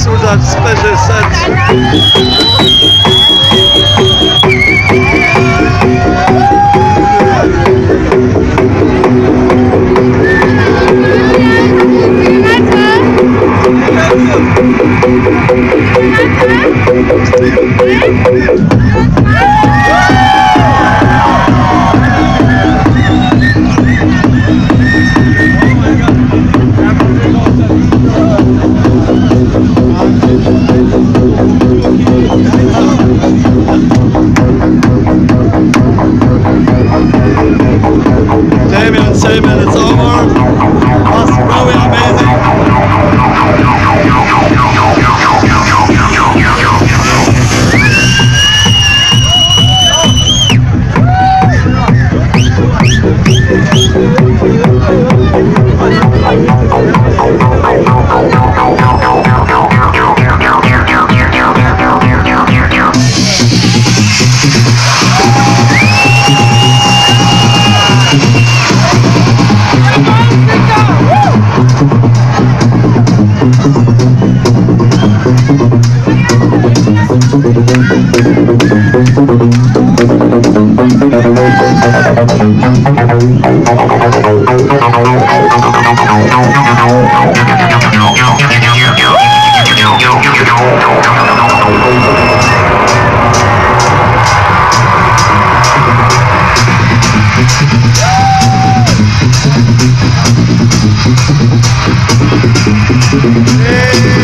sort of special sense. Damien, Simon, it's Yeah.